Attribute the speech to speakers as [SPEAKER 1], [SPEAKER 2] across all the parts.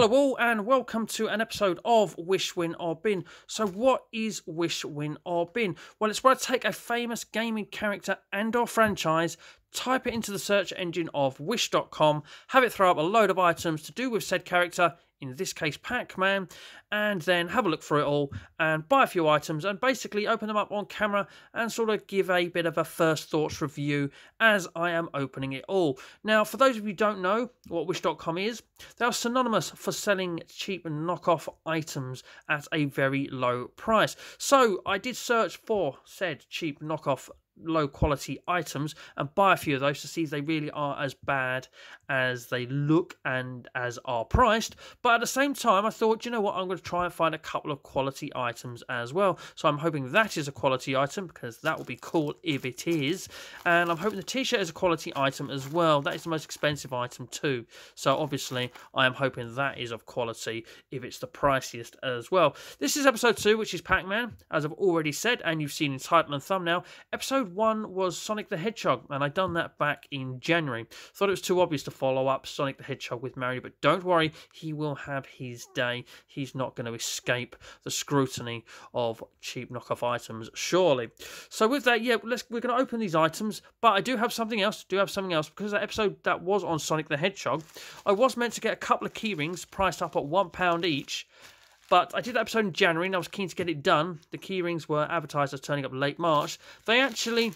[SPEAKER 1] Hello, all, and welcome to an episode of Wish, Win, or Bin. So, what is Wish, Win, or Bin? Well, it's where I take a famous gaming character and/or franchise, type it into the search engine of Wish.com, have it throw up a load of items to do with said character, in this case Pac-Man, and then have a look through it all and buy a few items and basically open them up on camera and sort of give a bit of a first thoughts review as I am opening it all. Now, for those of you who don't know what Wish.com is, they are synonymous for selling cheap knockoff items at a very low price. So I did search for said cheap knockoff low quality items and buy a few of those to see if they really are as bad as they look and as are priced. But at the same time, I thought, you know what, I'm going to try and find a couple of quality items as well. So I'm hoping that is a quality item because that would be cool if it is. And I'm hoping the t shirt is a quality item as well. That is the most expensive item too. So obviously, I am hoping that is of quality if it's the priciest as well. This is episode two, which is Pac Man, as I've already said, and you've seen in title and thumbnail. Episode episode one was Sonic the Hedgehog, and I'd done that back in January. Thought it was too obvious to follow up Sonic the Hedgehog with Mario, but don't worry, he will have his day. He's not going to escape the scrutiny of cheap knockoff items, surely. So with that, yeah, let's we're going to open these items, but I do have something else. Do have something else because that episode that was on Sonic the Hedgehog, I was meant to get a couple of keyrings priced up at one pound each. But I did that episode in January and I was keen to get it done. The keyrings were advertised as turning up late March. They actually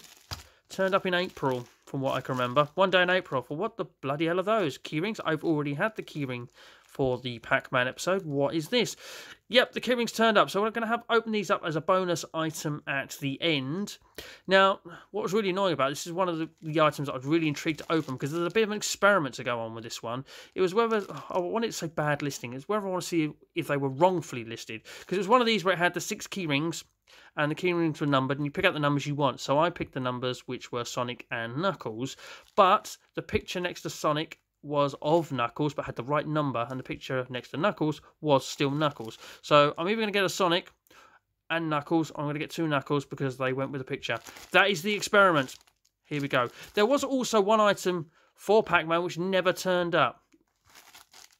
[SPEAKER 1] turned up in April, from what I can remember. One day in April. For what the bloody hell are those? Keyrings? I've already had the keyring for the Pac-Man episode. What is this? Yep, the keyrings turned up. So we're going to have open these up as a bonus item at the end. Now, what was really annoying about this is one of the, the items I was really intrigued to open because there's a bit of an experiment to go on with this one. It was whether, oh, I wanted to say bad listing, it's whether I want to see if they were wrongfully listed. Because it was one of these where it had the six keyrings and the keyrings were numbered and you pick out the numbers you want. So I picked the numbers which were Sonic and Knuckles, but the picture next to Sonic was of Knuckles but had the right number, and the picture next to Knuckles was still Knuckles. So I'm either going to get a Sonic and Knuckles, I'm going to get two Knuckles because they went with the picture. That is the experiment. Here we go. There was also one item for Pac-Man which never turned up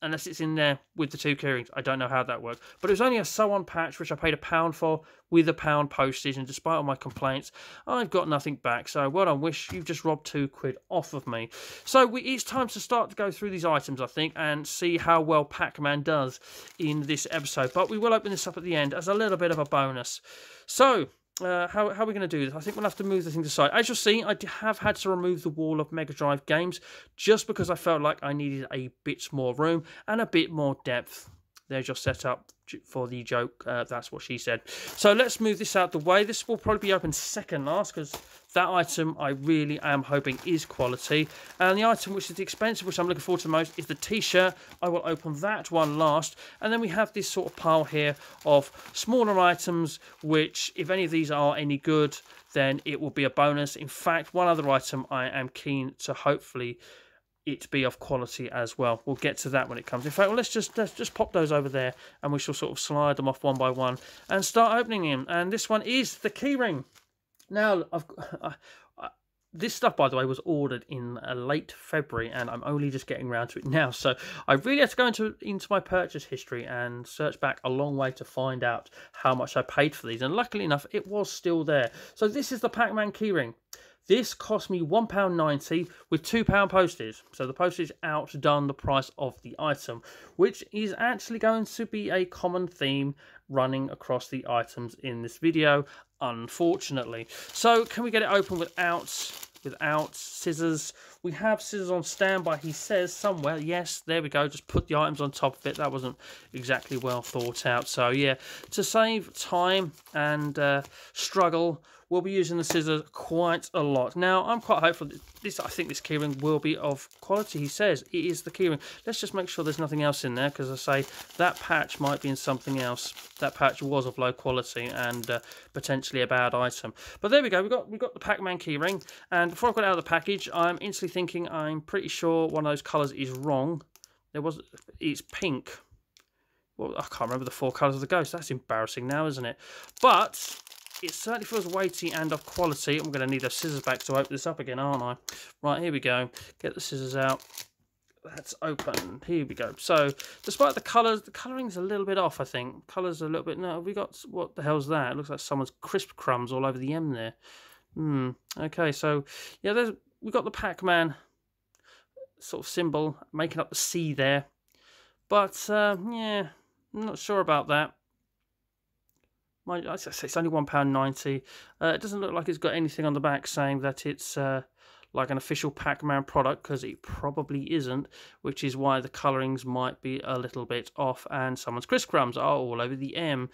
[SPEAKER 1] unless it's in there with the two keyrings. I don't know how that works. But it was only a sew-on patch, which I paid a pound for with a pound postage. And despite all my complaints, I've got nothing back. So well done, Wish. You've just robbed two quid off of me. So we, it's time to start to go through these items, I think, and see how well Pac-Man does in this episode. But we will open this up at the end as a little bit of a bonus. So uh, how, how are we going to do this? I think we'll have to move the thing to side. As you'll see, I have had to remove the wall of Mega Drive games just because I felt like I needed a bit more room and a bit more depth. There's your setup for the joke. Uh, that's what she said. So let's move this out the way. This will probably be open second last because that item I really am hoping is quality. And the item which is the expensive, which I'm looking forward to the most, is the t-shirt. I will open that one last. And then we have this sort of pile here of smaller items, which if any of these are any good, then it will be a bonus. In fact, one other item I am keen to hopefully it be of quality as well. We'll get to that when it comes. In fact, well, let's just let's just pop those over there, and we shall sort of slide them off one by one and start opening them. And this one is the keyring. Now, I've this stuff, by the way, was ordered in uh, late February, and I'm only just getting around to it now. So I really had to go into into my purchase history and search back a long way to find out how much I paid for these. And luckily enough, it was still there. So this is the Pac-Man keyring. This cost me £1.90 with £2 postage. So the postage outdone the price of the item, which is actually going to be a common theme running across the items in this video, unfortunately. So can we get it open without without scissors. We have scissors on standby, he says, somewhere. Yes, there we go. Just put the items on top of it. That wasn't exactly well thought out. So, yeah, to save time and uh, struggle, we'll be using the scissors quite a lot. Now, I'm quite hopeful that this. I think this keyring will be of quality. He says it is the keyring. Let's just make sure there's nothing else in there because I say that patch might be in something else. That patch was of low quality and uh, potentially a bad item. But there we go. We've got we got the Pac-Man keyring. And before I got out of the package, I'm instantly thinking I'm pretty sure one of those colours is wrong. There was it's pink. Well, I can't remember the four colours of the ghost. That's embarrassing now, isn't it? But it certainly feels weighty and of quality. I'm going to need those scissors back to open this up again, aren't I? Right, here we go. Get the scissors out. that's open. Here we go. So, despite the colours, the colouring's a little bit off, I think. Colours a little bit... No, we got... What the hell's that? It looks like someone's crisp crumbs all over the M there. Hmm. Okay, so, yeah, there's we've got the Pac-Man sort of symbol making up the C there. But, uh, yeah, I'm not sure about that. My, I say it's only £1.90. Uh, it doesn't look like it's got anything on the back saying that it's... Uh, like an official Pac-Man product because it probably isn't, which is why the colorings might be a little bit off and someone's Chris Crumbs are all over the M.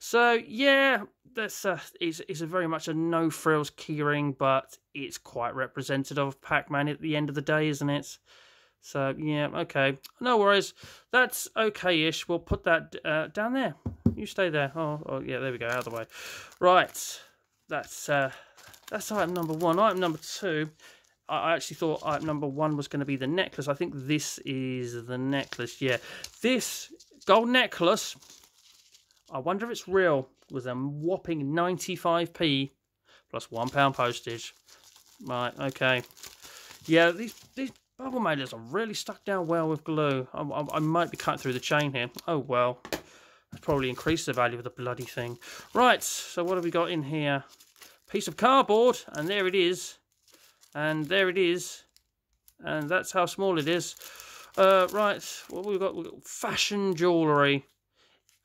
[SPEAKER 1] So yeah, that's a, it's, it's a very much a no frills keyring, but it's quite representative of Pac-Man at the end of the day, isn't it? So yeah, okay, no worries. That's okay-ish. We'll put that uh, down there. You stay there. Oh, oh, yeah, there we go. Out of the way. Right, that's uh, that's item number one. Item number two I actually thought item number one was going to be the necklace. I think this is the necklace. Yeah, this gold necklace. I wonder if it's real. Was a whopping 95p plus one pound postage. Right. Okay. Yeah, these these bubble mailers are really stuck down well with glue. I, I, I might be cutting through the chain here. Oh well. Probably increase the value of the bloody thing. Right. So what have we got in here? Piece of cardboard, and there it is. And there it is. And that's how small it is. Uh, right what we've got, we've got fashion jewellery.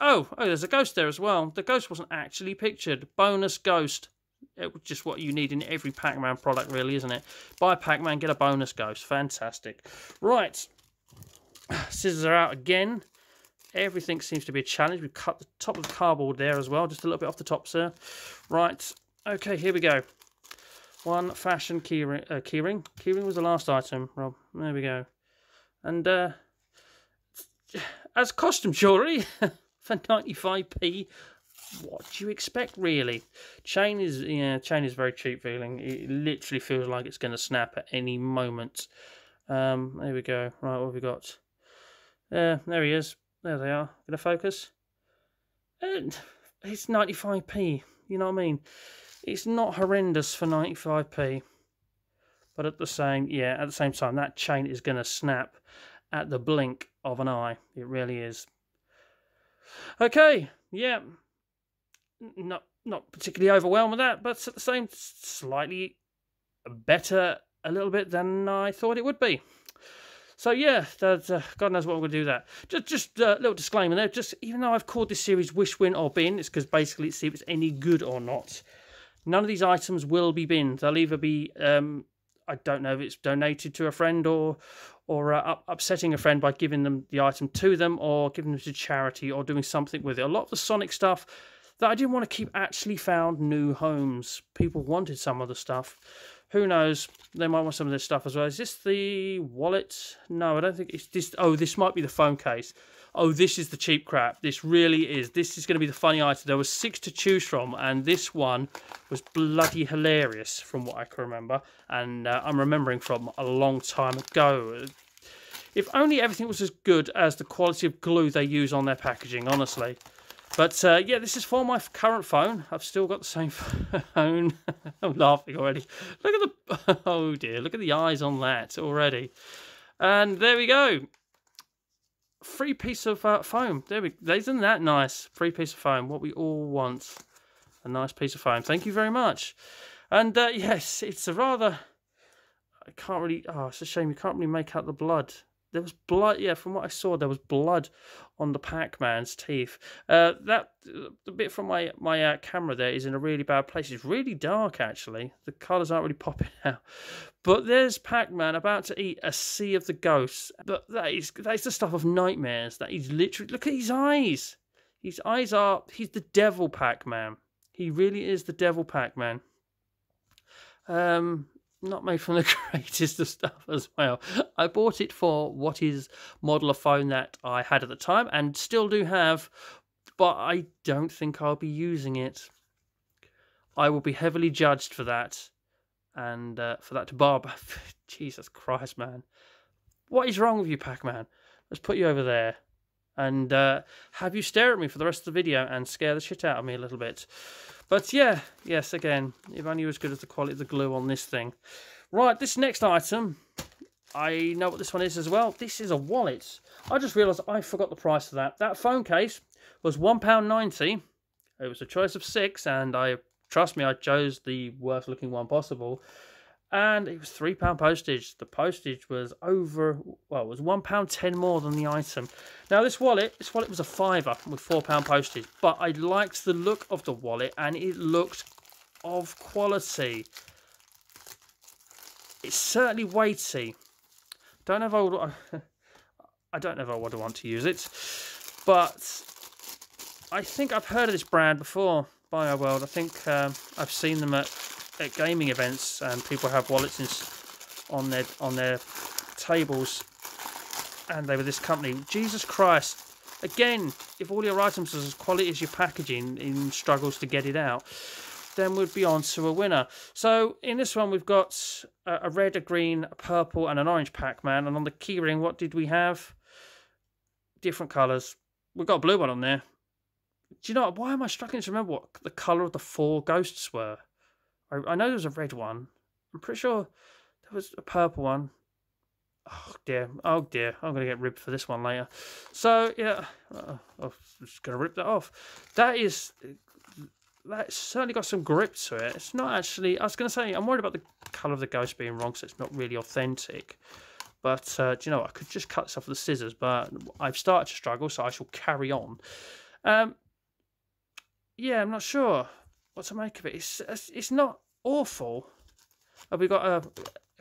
[SPEAKER 1] Oh oh there's a ghost there as well. The ghost wasn't actually pictured. Bonus ghost. It was just what you need in every Pac-Man product really isn't it? Buy Pac-Man get a bonus ghost. Fantastic. Right scissors are out again everything seems to be a challenge we've cut the top of the cardboard there as well just a little bit off the top sir right okay here we go one fashion keyring. Uh, keyring? Was the last item, Rob. There we go. And uh, as costume jewellery for 95p, what do you expect, really? Chain is yeah, chain is very cheap feeling. It literally feels like it's going to snap at any moment. Um, there we go. Right, what have we got? Uh, there he is. There they are. Gonna focus. And it's 95p. You know what I mean? It's not horrendous for 95p. But at the same, yeah, at the same time, that chain is to snap at the blink of an eye. It really is. Okay, yeah. Not not particularly overwhelmed with that, but at the same, slightly better a little bit than I thought it would be. So yeah, that, uh, God knows what I'm going to do that. Just just a uh, little disclaimer there. Just even though I've called this series Wish Win or Bin, it's because basically it's see if it's any good or not. None of these items will be binned. They'll either be, um, I don't know if it's donated to a friend or or uh, upsetting a friend by giving them the item to them or giving them to charity or doing something with it. A lot of the Sonic stuff that I didn't want to keep actually found new homes. People wanted some of the stuff. Who knows? They might want some of this stuff as well. Is this the wallet? No, I don't think it's this. Oh, this might be the phone case oh, this is the cheap crap. This really is. This is going to be the funny item. There was six to choose from, and this one was bloody hilarious from what I can remember. And uh, I'm remembering from a long time ago. If only everything was as good as the quality of glue they use on their packaging, honestly. But uh, yeah, this is for my current phone. I've still got the same phone. I'm laughing already. Look at the... Oh dear, look at the eyes on that already. And there we go free piece of uh, foam. There we Isn't that nice? Free piece of foam. What we all want. A nice piece of foam. Thank you very much. And uh, yes, it's a rather... I can't really... Oh, it's a shame you can't really make out the blood. There was blood, yeah, from what I saw, there was blood on the Pac-Man's teeth. Uh, that the bit from my my uh, camera there is in a really bad place. It's really dark, actually. The colours aren't really popping out. But there's Pac-Man about to eat a sea of the ghosts. But that is that is the stuff of nightmares. That is literally look at his eyes. His eyes are he's the devil Pac-Man. He really is the devil Pac-Man. Um, not made from the greatest of stuff as well. I bought it for what is model of phone that I had at the time and still do have, but I don't think I'll be using it. I will be heavily judged for that, and uh, for that to Bob. Jesus Christ, man. What is wrong with you, Pac-Man? Let's put you over there and uh, have you stare at me for the rest of the video and scare the shit out of me a little bit. But yeah, yes, again, if only as good as the quality of the glue on this thing. Right, this next item I know what this one is as well. This is a wallet. I just realised I forgot the price of that. That phone case was £1.90. It was a choice of six, and I trust me, I chose the worst looking one possible. And it was three pound postage. The postage was over well, it was one pound ten more than the item. Now this wallet, this wallet was a fiver with four pound postage, but I liked the look of the wallet and it looked of quality. It's certainly weighty. Don't know if I would, I don't know if I would want to use it, but I think I've heard of this brand before, BioWorld. I think um, I've seen them at, at gaming events, and people have wallets in, on their on their tables, and they were this company. Jesus Christ! Again, if all your items are as quality as your packaging in struggles to get it out, then we'd be on to a winner. So in this one, we've got a, a red, a green, a purple, and an orange Pac-Man. And on the keyring, what did we have? Different colours. We've got a blue one on there. Do you know why am I struggling to remember what the colour of the four ghosts were? I, I know there was a red one. I'm pretty sure there was a purple one. Oh dear, oh dear, I'm going to get ripped for this one later. So, yeah, uh, I'm just going to rip that off. That is, that's certainly got some grip to it. It's not actually, I was going to say, I'm worried about the colour of the ghost being wrong, so it's not really authentic. But, uh, do you know what, I could just cut this off with the scissors, but I've started to struggle, so I shall carry on. Um, yeah, I'm not sure what to make of it. It's it's not awful. Have we got a,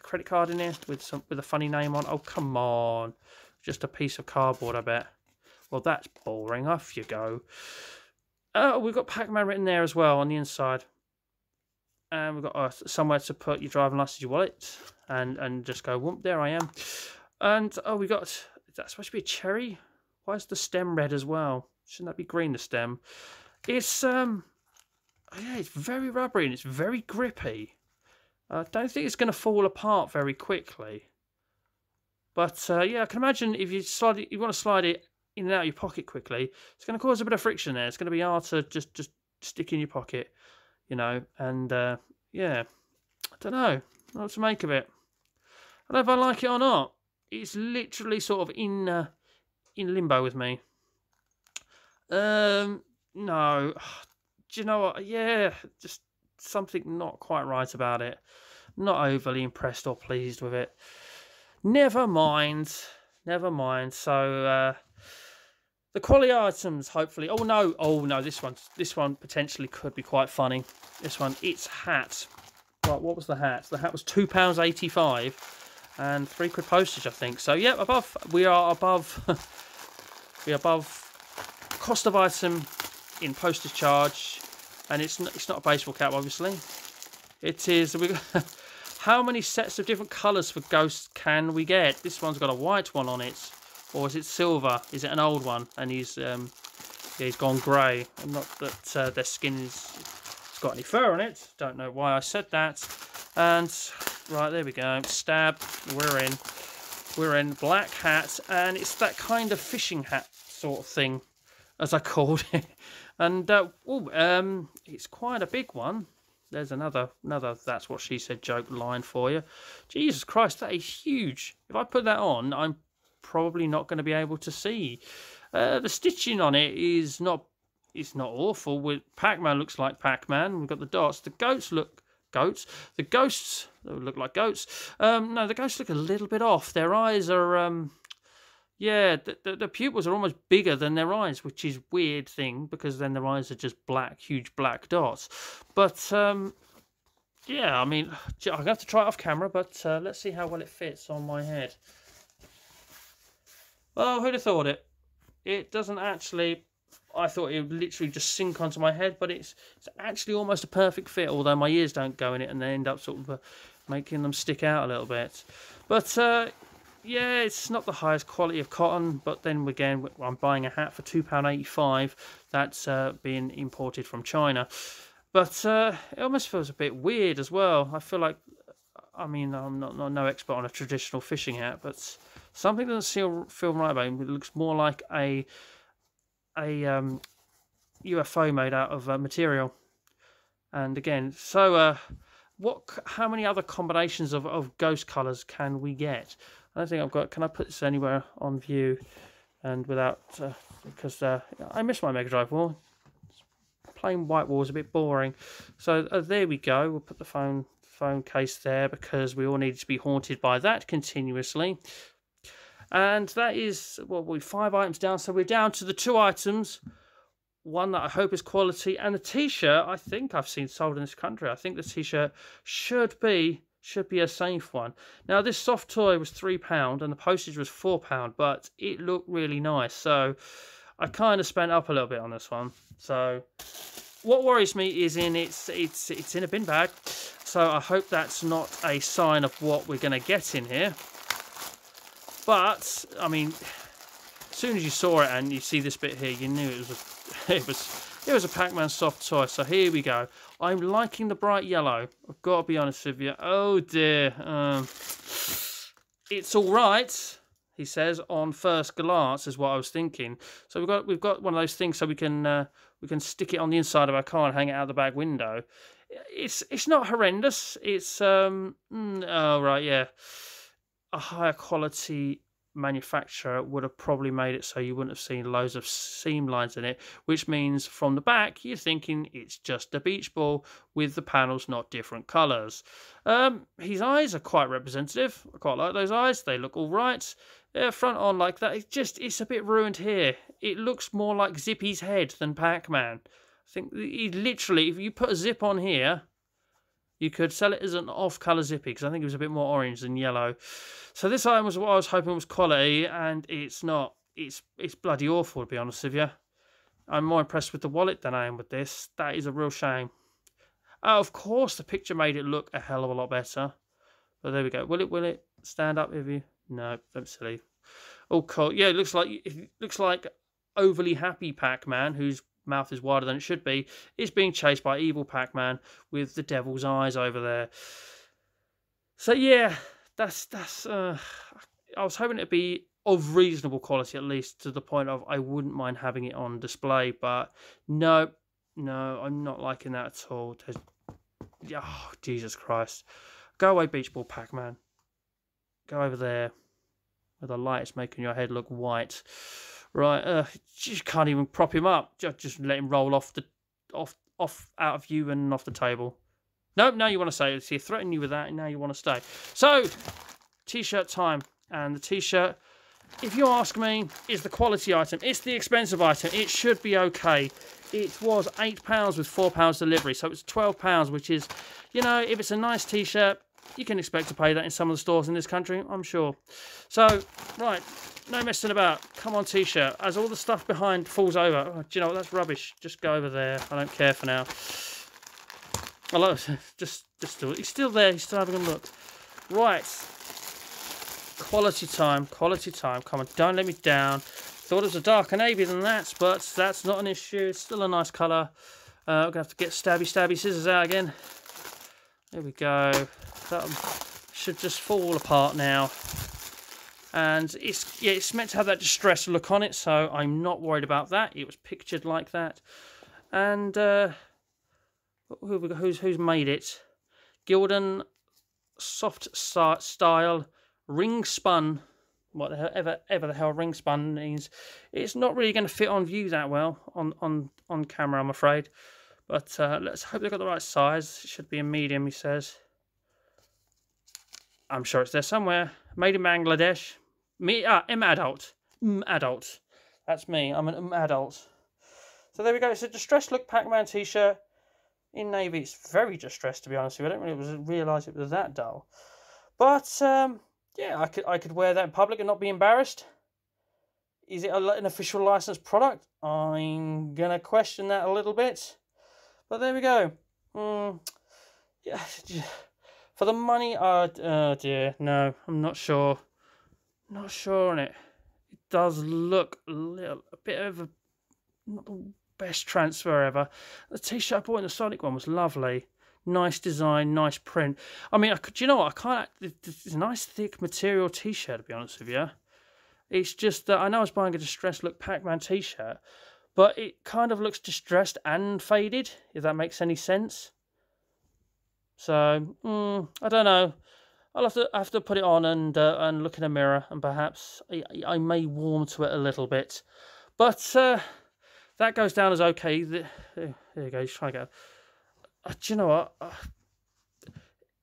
[SPEAKER 1] credit card in here with some with a funny name on? Oh come on, just a piece of cardboard, I bet. Well, that's boring. Off you go. Oh, we've got Pac-Man written there as well on the inside. And we've got uh, somewhere to put your driving license, your wallet, and and just go. Whoop, there I am. And oh, we got. Is that supposed to be a cherry? Why is the stem red as well? Shouldn't that be green? The stem. It's um, yeah, it's very rubbery and it's very grippy. I don't think it's going to fall apart very quickly. But uh, yeah, I can imagine if you slide it, you want to slide it in and out of your pocket quickly, it's going to cause a bit of friction there. It's going to be hard to just just stick in your pocket, you know. And uh, yeah, I don't know what to make of it. I don't know if I like it or not. It's literally sort of in uh, in limbo with me. Um, no. Do you know what? Yeah, just something not quite right about it. Not overly impressed or pleased with it. Never mind. Never mind. So uh, the quality items, hopefully. Oh no! Oh no! This one, this one potentially could be quite funny. This one, it's hat. Right, what was the hat? The hat was two pounds eighty-five, and three quid postage, I think. So yeah, above. We are above. we are above cost of item in postage charge, and it's not, it's not a baseball cap, obviously. It is. We how many sets of different colours for ghosts can we get? This one's got a white one on it, or is it silver? Is it an old one? And he's um, yeah, he's gone grey. not that uh, their skin is got any fur on it. Don't know why I said that. And right there we go. Stab. We're in. We're in black hat, and it's that kind of fishing hat sort of thing, as I called it. And uh, ooh, um, it's quite a big one. There's another another that's what she said joke line for you. Jesus Christ, that is huge. If I put that on, I'm probably not going to be able to see. Uh, the stitching on it is not it's not awful. With Pac-Man looks like Pac-Man. We've got the dots. The goats look goats. The ghosts look like goats. Um, no, the ghosts look a little bit off. Their eyes are um, yeah, the, the, the, pupils are almost bigger than their eyes, which is weird thing because then their eyes are just black, huge black dots. But um, yeah, I mean, I'm gonna have to try it off camera, but uh, let's see how well it fits on my head. Well, who'd have thought it? It doesn't actually. I thought it would literally just sink onto my head, but it's it's actually almost a perfect fit. Although my ears don't go in it, and they end up sort of uh, making them stick out a little bit. But uh, yeah, it's not the highest quality of cotton, but then again, I'm buying a hat for £2.85 that's uh, being imported from China. But uh, it almost feels a bit weird as well. I feel like, I mean, I'm not, not no expert on a traditional fishing hat, but something doesn't feel, feel right about it. It looks more like a a um, UFO made out of uh, material. And again, so uh, what? How many other combinations of, of ghost colours can we get? I don't think I've got. Can I put this anywhere on view, and without uh, because uh, I miss my Mega Drive wall. Plain white wall is a bit boring. So uh, there we go. We'll put the phone phone case there because we all need to be haunted by that continuously. And that is what well, we five items down. So we're down to the two items. One that I hope is quality, and the T-shirt I think I've seen sold in this country. I think the T-shirt should be should be a safe one. Now this soft toy was three pound and the postage was four pound, but it looked really nice. So I kind of spent up a little bit on this one. So what worries me is in it's it's it's in a bin bag. So I hope that's not a sign of what we're going to get in here. But, I mean, as soon as you saw it and you see this bit here, you knew it was a, it was it was a Pac-Man soft toy. So here we go. I'm liking the bright yellow. I've got to be honest with you. Oh dear. Um, it's all right, he says on first glance, is what I was thinking. So we've got we've got one of those things so we can uh, we can stick it on the inside of our car and hang it out the back window. It's it's not horrendous. It's um mm, oh right yeah a higher quality manufacturer would have probably made it so you wouldn't have seen loads of seam lines in it, which means from the back you're thinking it's just a beach ball with the panels not different colours. Um, his eyes are quite representative. I quite like those eyes. They look all right. Uh, front on like that. It's just it's a bit ruined here. It looks more like Zippy's head than Pac-Man. I think he literally, if you put a zip on here, you could sell it as an off-color zippy because I think it was a bit more orange than yellow. So this item was what I was hoping was quality, and it's not. It's it's bloody awful to be honest with you. I'm more impressed with the wallet than I am with this. That is a real shame. Oh, of course, the picture made it look a hell of a lot better. But there we go. Will it? Will it stand up with you? No, don't silly. Oh, cool. Yeah, it looks like it looks like overly happy Pac-Man who's mouth is wider than it should be, is being chased by evil Pac Man with the devil's eyes over there. So yeah, that's that's. Uh, I was hoping it'd be of reasonable quality at least to the point of I wouldn't mind having it on display, but no, no, I'm not liking that at all. There's, oh Jesus Christ! Go away, Beach Ball Pac Man. Go over there where the light's making your head look white. Right, uh, you can't even prop him up. Just, just let him roll off the, off, off out of you and off the table. Nope, now you want to stay. See, threaten you with that, and now you want to stay. So, t-shirt time, and the t-shirt. If you ask me, is the quality item. It's the expensive item. It should be okay. It was eight pounds with four pounds delivery, so it's twelve pounds, which is, you know, if it's a nice t-shirt, you can expect to pay that in some of the stores in this country, I'm sure. So, right, no messing about. Come on, t-shirt. As all the stuff behind falls over. Oh, do you know what? That's rubbish. Just go over there. I don't care for now. I love just just still he's still there. He's still having a look. Right. Quality time. Quality time. Come on, don't let me down. Thought it was a darker navy than that, but that's not an issue. It's still a nice colour. Uh, we're gonna have to get stabby stabby scissors out again. There we go. That should just fall apart now. And it's yeah it's meant to have that distressed look on it so I'm not worried about that. It was pictured like that. And uh, who, who's who's made it? Gildan soft style ring spun. Whatever ever the hell ring spun means. It's not really going to fit on view that well on on on camera I'm afraid but uh, let's hope they've got the right size it should be a medium he says I'm sure it's there somewhere made in Bangladesh. Me, ah, I'm adult. M adult. That's me. I'm an M adult. So there we go. It's a distressed look Pac-Man t-shirt in navy. It's very distressed to be honest with you. I don't really realise it was that dull. But um, yeah, I could I could wear that in public and not be embarrassed. Is it an official licensed product? I'm gonna question that a little bit. But there we go. Mm, yeah. For the money, oh, dear, no, I'm not sure. Not sure on it. It does look a little, a bit of a, not the best transfer ever. The t-shirt I bought in the Sonic one was lovely. Nice design, nice print. I mean, I, do you know what? I can't. It's a nice thick material t-shirt. To be honest with you, it's just that I know I was buying a distressed look Pac-Man t-shirt, but it kind of looks distressed and faded. If that makes any sense. So mm, I don't know. I'll have to have to put it on and uh, and look in a mirror, and perhaps I, I may warm to it a little bit. But uh, that goes down as okay. The, there you go. Try go. Uh, do you know what? Uh,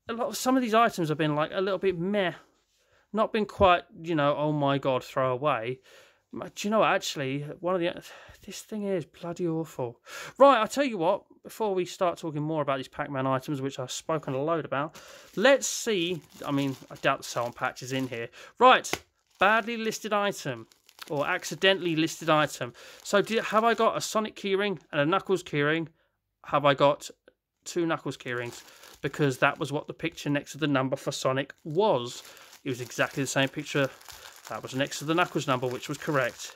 [SPEAKER 1] a lot of some of these items have been like a little bit meh, not been quite you know oh my god throw away. Do you know actually one of the this thing is bloody awful. Right, I'll tell you what. Before we start talking more about these Pac-Man items, which I've spoken a load about, let's see. I mean, I doubt the sound patch is in here. Right, badly listed item or accidentally listed item. So, do, have I got a Sonic keyring and a Knuckles keyring? Have I got two Knuckles keyrings? Because that was what the picture next to the number for Sonic was. It was exactly the same picture that was next to the Knuckles number, which was correct.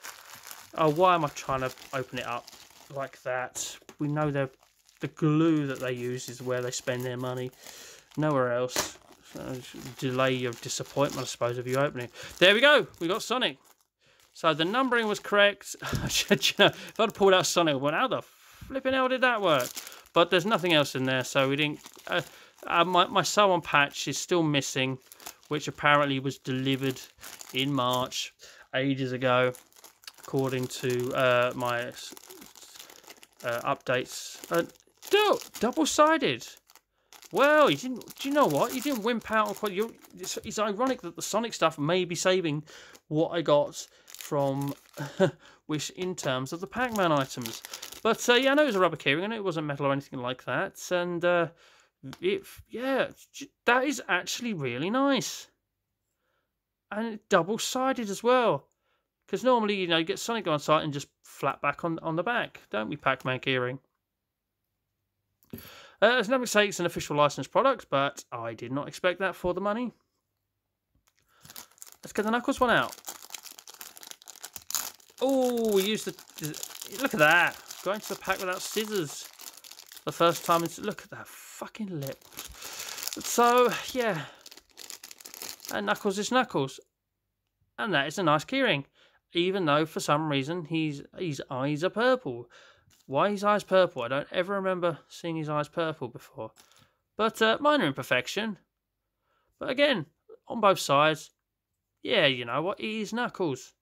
[SPEAKER 1] Oh, why am I trying to open it up like that? We know the the glue that they use is where they spend their money. Nowhere else. So delay your disappointment, I suppose, of you opening. There we go. We got Sonic. So the numbering was correct. if I'd pulled out Sonic, well, how the flipping hell did that work? But there's nothing else in there, so we didn't... Uh, uh, my, my So-On patch is still missing, which apparently was delivered in March, ages ago, according to uh, my uh, updates. Uh, double-sided. Well, you didn't. Do you know what? You didn't wimp out. You're, it's, it's ironic that the Sonic stuff may be saving what I got from Wish in terms of the Pac-Man items. But uh, yeah, I know it was a rubber keyring. I know it wasn't metal or anything like that. And uh, it, yeah, that is actually really nice. And double-sided as well. Because normally, you know, you get Sonic on site and just flat back on, on the back, don't we, Pac-Man keyring? Uh, as never say it's an official licensed product, but I did not expect that for the money. Let's get the Knuckles one out. Oh, we used the... Look at that. Going to the pack without scissors. The first time. It's, look at that fucking lip. So, yeah. And Knuckles is Knuckles. And that is a nice keyring. Even though, for some reason, he's, his eyes are purple. Why his eyes purple? I don't ever remember seeing his eyes purple before. But uh, minor imperfection. But again, on both sides, yeah, you know what? He is Knuckles.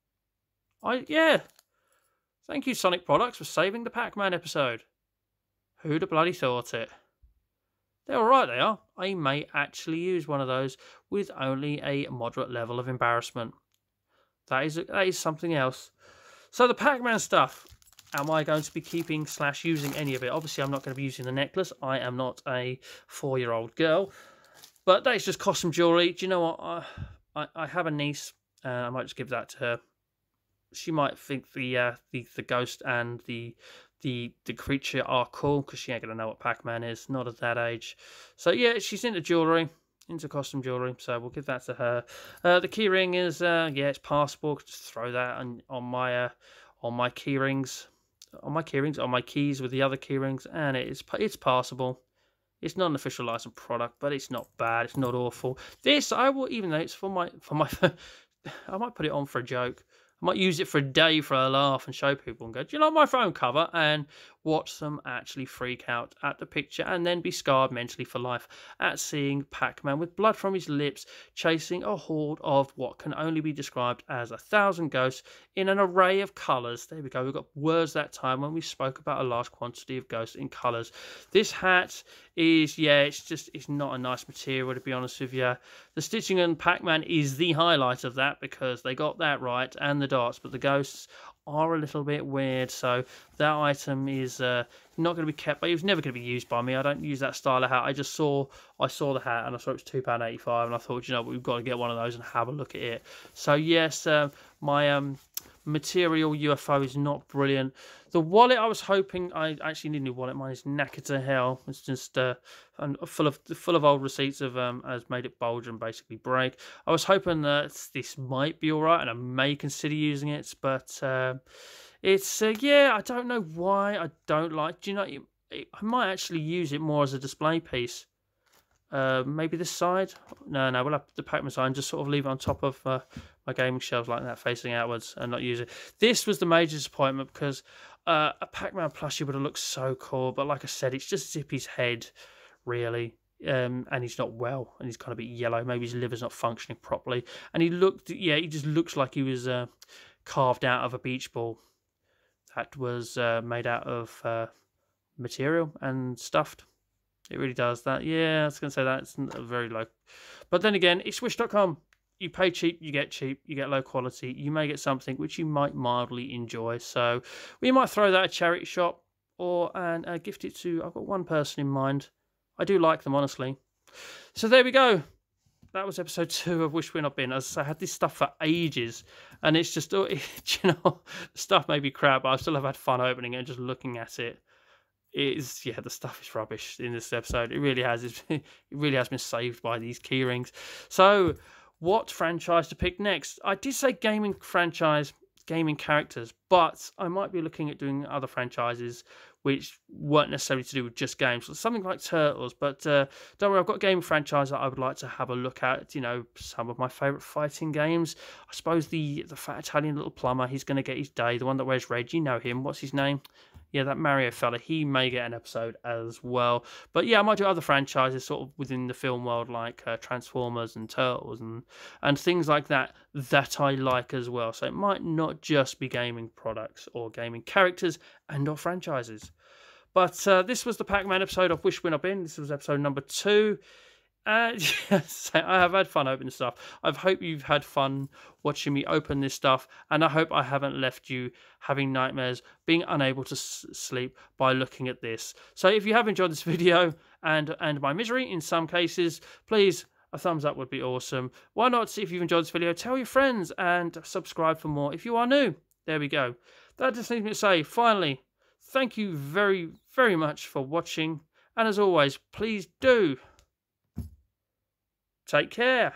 [SPEAKER 1] I yeah. Thank you, Sonic Products, for saving the Pac-Man episode. Who'd have bloody thought it? They're alright, they are. I may actually use one of those with only a moderate level of embarrassment. That is that is something else. So the Pac-Man stuff. Am I going to be keeping slash using any of it? Obviously, I'm not going to be using the necklace. I am not a four-year-old girl. But that is just costume jewellery. Do you know what? I, I, I have a niece. Uh, I might just give that to her she might think the uh, the the ghost and the the the creature are cool because she ain't gonna know what Pac-Man is, not at that age. So yeah, she's into jewelry, into costume jewelry. So we'll give that to her. Uh, the keyring is uh, yeah, it's passable. Just throw that on on my uh, on my keyrings, on my keyrings, on my keys with the other keyrings, and it's it's passable. It's not an official licensed product, but it's not bad. It's not awful. This I will, even though it's for my for my, I might put it on for a joke. I might use it for a day for a laugh and show people and go, do you like my phone cover? And watch them actually freak out at the picture and then be scarred mentally for life at seeing Pac Man with blood from his lips chasing a horde of what can only be described as a thousand ghosts in an array of colours. There we go, we got words that time when we spoke about a large quantity of ghosts in colours. This hat is, yeah, it's just, it's not a nice material to be honest with you. The stitching on Pac Man is the highlight of that because they got that right and the darts, but the ghosts are a little bit weird. So that item is uh, not going to be kept, but it was never going to be used by me. I don't use that style of hat. I just saw I saw the hat and I saw it was two pound eighty five, and I thought, you know, we've got to get one of those and have a look at it. So yes, uh, my um, material UFO is not brilliant. The wallet I was hoping I actually need a new wallet. Mine is knackered to hell. It's just uh, full of full of old receipts of um has made it bulge and basically break. I was hoping that this might be all right and I may consider using it, but uh, it's uh, yeah I don't know why I don't like. Do you know? It, I might actually use it more as a display piece. Uh, maybe this side. No, no, we'll have the Pac-Man side and just sort of leave it on top of uh, my gaming shelves like that, facing outwards, and not use it. This was the major disappointment because uh, a Pac-Man plushie would have looked so cool, but like I said, it's just Zippy's head, really. um, and he's not well, and he's kind of a bit yellow. Maybe his liver's not functioning properly, and he looked, yeah, he just looks like he was uh, carved out of a beach ball that was uh, made out of uh, material and stuffed. It really does that. Yeah, I was going to say that. It's very low. But then again, it's wish.com. You pay cheap, you get cheap, you get low quality. You may get something which you might mildly enjoy. So we might throw that at a charity shop or and uh, gift it to. I've got one person in mind. I do like them, honestly. So there we go. That was episode two of Wish Win or Bin. As I had this stuff for ages, and it's just, oh, you know, stuff may be crap, but I still have had fun opening it and just looking at it is yeah the stuff is rubbish in this episode it really has it really has been saved by these keyrings so what franchise to pick next. I did say gaming franchise gaming characters but i might be looking at doing other franchises which weren't necessarily to do with just games so something like turtles but uh, don't worry i've got a game franchise that i would like to have a look at you know some of my favorite fighting games. I suppose the the fat italian little plumber he's going to get his day the one that wears red you know him what's his name yeah, that Mario fella, he may get an episode as well. But yeah, I might do other franchises sort of within the film world, like uh, Transformers and Turtles and and things like that that I like as well. So it might not just be gaming products or gaming characters and or franchises. But uh, this was the Pac-Man episode of Wish Win or Bin. This was episode number two. Uh, yes, I have had fun opening stuff. I hope you've had fun watching me open this stuff, and I hope I haven't left you having nightmares, being unable to sleep by looking at this. So, if you have enjoyed this video and and my misery in some cases, please a thumbs up would be awesome. Why not? See if you've enjoyed this video, tell your friends and subscribe for more. If you are new, there we go. That just leaves me to say, finally, thank you very very much for watching, and as always, please do Take care.